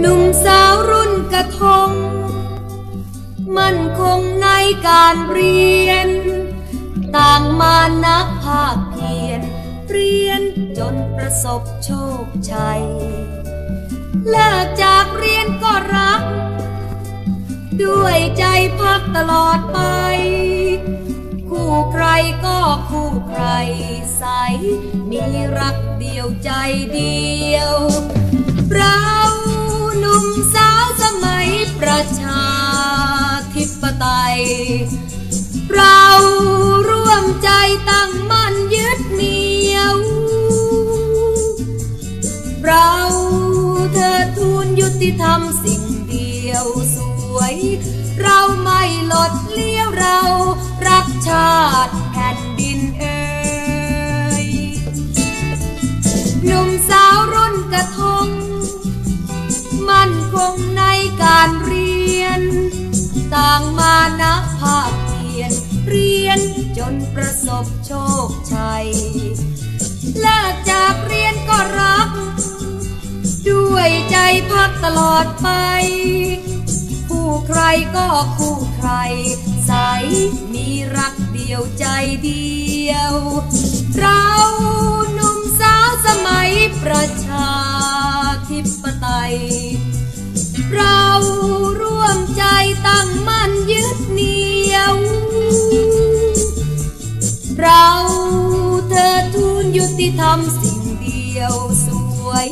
หนุ่มสาวรุ่นกระทง มั่นคงในการเรียน ต่างมานักภาคเพียน เรียนจนประสบโชคชัย เลิกจากเรียนก็รัก ด้วยใจพักตลอดไป คู่ใครก็คู่ใครใส มีรักเดียวใจเดียวเรา ประชาธิปไตย เราร่วมใจตั้งมั่นยึดเหนี่ยว เราเธอทูลยุติธรรมสิ่งเดียวสวย เราไม่หลดเลี้ยวเรารักชาติ ต่างมานะภาคเพียนเรียนจนประสบโชคชัยเลิกจากเรียนก็รัก ด้วยใจพักตลอดไป คู่ใครก็คู่ใคร ใสมีรักเดียวใจเดียว เราหนุ่มสาวสมัยประชา ที่ทำสิ่งเดียวสวย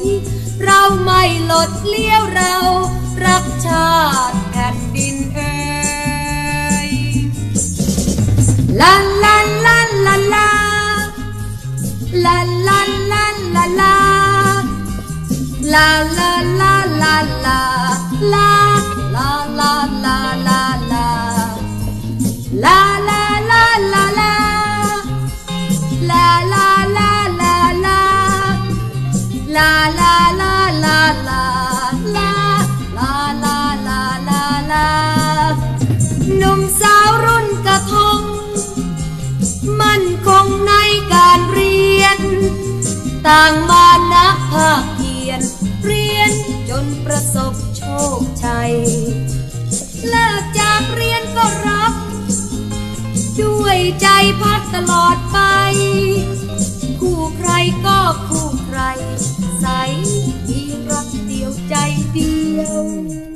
เราไม่หลดเลี้ยวเรา รักชาติแผ่นดินเอ่ยลาลาลาลาลาลาลาลาลาลาลาลาลาลาลา La la la la la la La la la la la หนุ่มสาวรุ่นกระทง มั่นคงในการเรียน ต่างมานะภาคเพียน เรียนจนประสบโชคชัย เลิกจากเรียนก็รับ ด้วยใจพักตลอดไป Tchau.